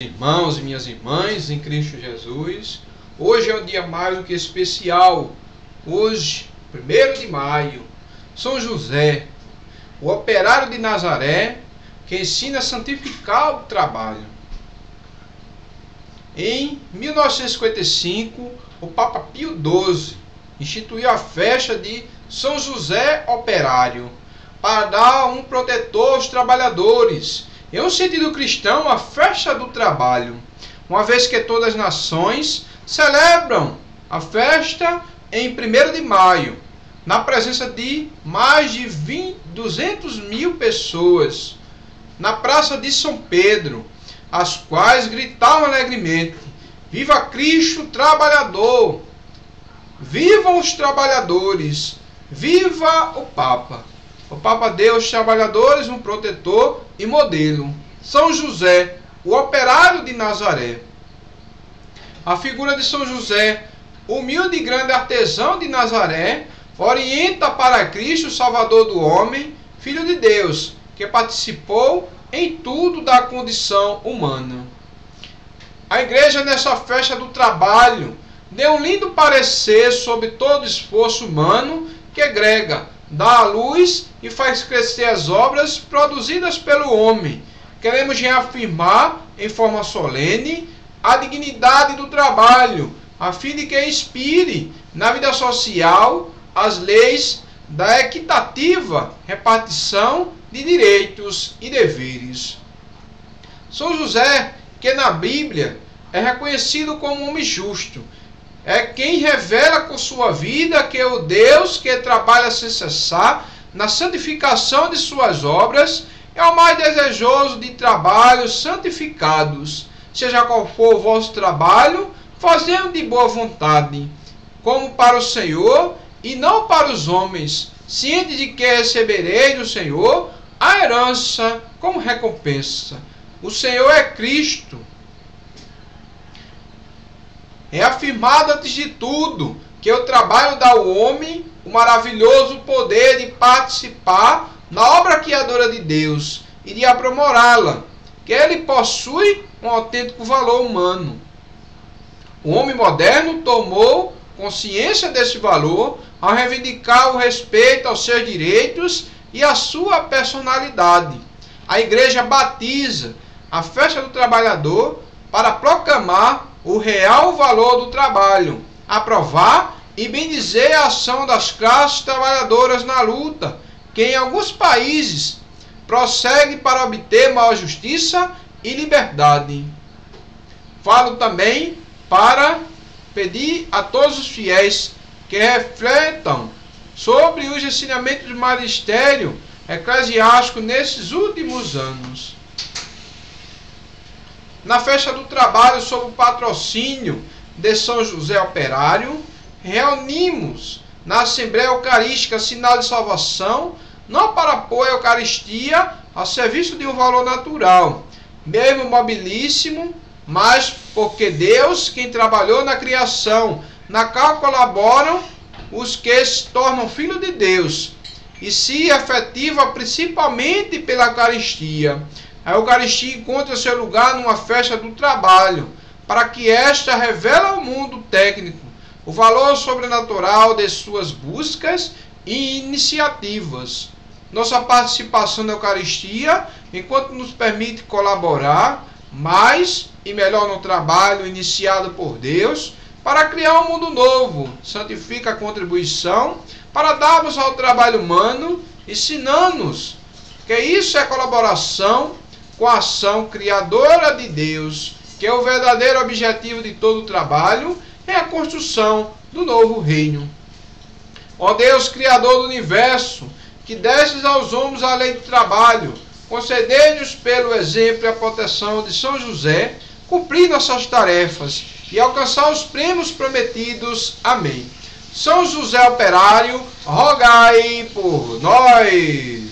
Irmãos e minhas irmãs em Cristo Jesus, hoje é um dia mais do que especial. Hoje, 1 de maio, São José, o operário de Nazaré, que ensina a santificar o trabalho. Em 1955, o Papa Pio XII instituiu a festa de São José Operário para dar um protetor aos trabalhadores em um sentido cristão, a festa do trabalho, uma vez que todas as nações celebram a festa em 1 de maio, na presença de mais de 20, 200 mil pessoas, na Praça de São Pedro, as quais gritavam alegremente: Viva Cristo Trabalhador! Vivam os trabalhadores! Viva o Papa! O Papa deu aos trabalhadores um protetor e modelo. São José, o operário de Nazaré. A figura de São José, humilde e grande artesão de Nazaré, orienta para Cristo, Salvador do homem, Filho de Deus, que participou em tudo da condição humana. A igreja, nessa festa do trabalho, deu um lindo parecer sobre todo esforço humano que grega dá a luz e faz crescer as obras produzidas pelo homem. Queremos reafirmar em forma solene a dignidade do trabalho, a fim de que inspire na vida social as leis da equitativa repartição de direitos e deveres. São José, que na Bíblia é reconhecido como um homem justo, é quem revela com sua vida que o Deus que trabalha sem cessar na santificação de suas obras é o mais desejoso de trabalhos santificados. Seja qual for o vosso trabalho, fazendo de boa vontade, como para o Senhor e não para os homens, ciente de que recebereis do Senhor a herança como recompensa. O Senhor é Cristo é afirmado antes de tudo que o trabalho dá ao homem o maravilhoso poder de participar na obra criadora de Deus e de aprimorá-la, que ele possui um autêntico valor humano. O homem moderno tomou consciência desse valor ao reivindicar o respeito aos seus direitos e à sua personalidade. A igreja batiza a festa do trabalhador para proclamar o real valor do trabalho, aprovar e bendizer a ação das classes trabalhadoras na luta, que em alguns países prossegue para obter maior justiça e liberdade. Falo também para pedir a todos os fiéis que refletam sobre os ensinamentos do magistério eclesiástico nesses últimos anos na festa do trabalho, sob o patrocínio de São José Operário, reunimos na Assembleia Eucarística sinal de salvação, não para apoio à Eucaristia, a serviço de um valor natural, mesmo mobilíssimo, mas porque Deus, quem trabalhou na criação, na qual colaboram os que se tornam filhos de Deus, e se efetiva principalmente pela Eucaristia. A Eucaristia encontra seu lugar numa festa do trabalho, para que esta revele ao mundo técnico o valor sobrenatural de suas buscas e iniciativas. Nossa participação na Eucaristia, enquanto nos permite colaborar mais e melhor no trabalho iniciado por Deus, para criar um mundo novo, santifica a contribuição para darmos ao trabalho humano, ensinando-nos que isso é colaboração com a ação criadora de Deus, que é o verdadeiro objetivo de todo o trabalho, é a construção do novo reino. Ó Deus, Criador do universo, que destes aos homens a lei do trabalho, concedei-nos pelo exemplo e a proteção de São José, cumprir nossas tarefas e alcançar os prêmios prometidos. Amém. São José Operário, rogai por nós.